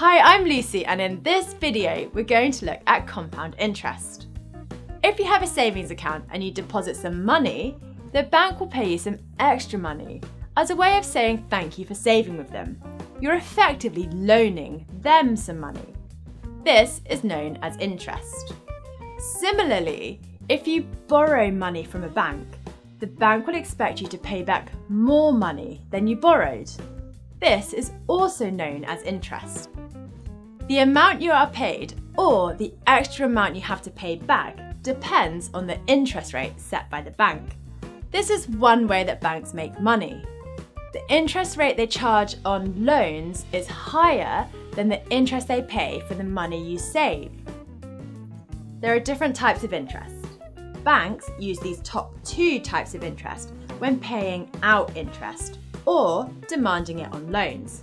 Hi, I'm Lucy and in this video we're going to look at compound interest. If you have a savings account and you deposit some money, the bank will pay you some extra money as a way of saying thank you for saving with them. You're effectively loaning them some money. This is known as interest. Similarly, if you borrow money from a bank, the bank will expect you to pay back more money than you borrowed. This is also known as interest. The amount you are paid or the extra amount you have to pay back depends on the interest rate set by the bank. This is one way that banks make money. The interest rate they charge on loans is higher than the interest they pay for the money you save. There are different types of interest. Banks use these top two types of interest when paying out interest or demanding it on loans.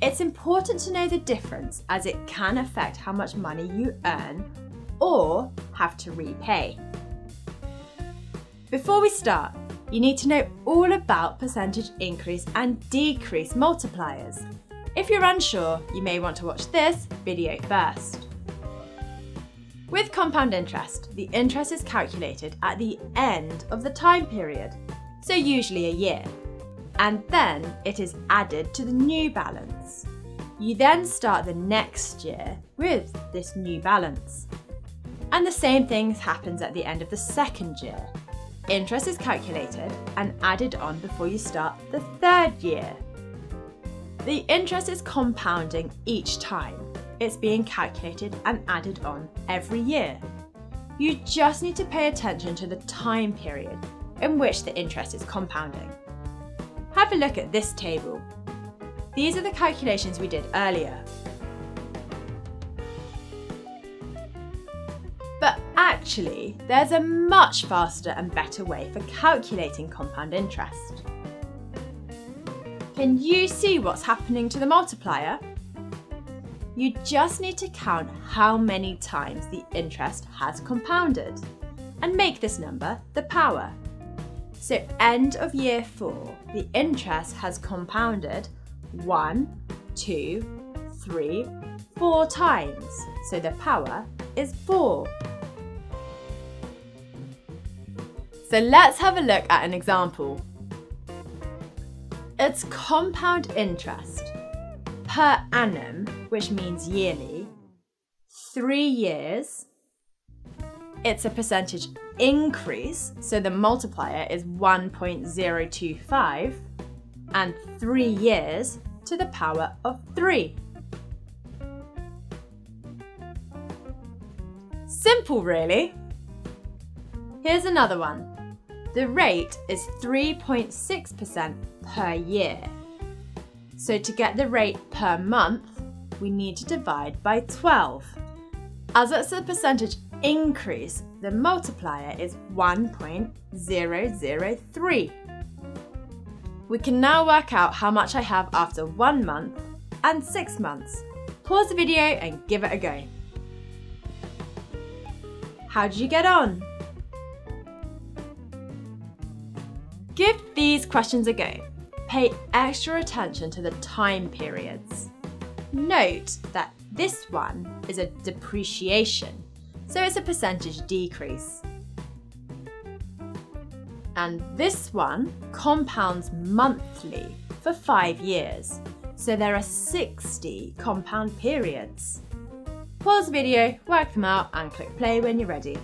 It's important to know the difference as it can affect how much money you earn or have to repay. Before we start, you need to know all about percentage increase and decrease multipliers. If you're unsure, you may want to watch this video first. With compound interest, the interest is calculated at the end of the time period, so usually a year, and then it is added to the new balance. You then start the next year with this new balance. And the same thing happens at the end of the second year. Interest is calculated and added on before you start the third year. The interest is compounding each time. It's being calculated and added on every year. You just need to pay attention to the time period in which the interest is compounding. Have a look at this table. These are the calculations we did earlier. But actually, there's a much faster and better way for calculating compound interest. Can you see what's happening to the multiplier? You just need to count how many times the interest has compounded and make this number the power. So end of year four, the interest has compounded one, two, three, four times. So the power is four. So let's have a look at an example. It's compound interest per annum, which means yearly, three years. It's a percentage increase, so the multiplier is 1.025, and three years to the power of three. Simple, really. Here's another one. The rate is 3.6% per year. So to get the rate per month, we need to divide by 12. As it's a percentage increase, the multiplier is 1.003. We can now work out how much I have after one month and six months. Pause the video and give it a go. How did you get on? Give these questions a go. Pay extra attention to the time periods. Note that this one is a depreciation, so it's a percentage decrease. And this one compounds monthly for five years, so there are 60 compound periods. Pause the video, work them out and click play when you're ready.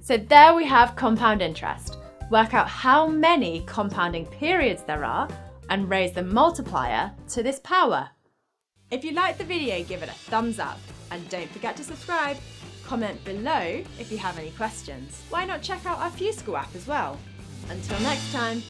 So there we have compound interest. Work out how many compounding periods there are and raise the multiplier to this power. If you liked the video, give it a thumbs up and don't forget to subscribe. Comment below if you have any questions. Why not check out our FuseSchool app as well? Until next time.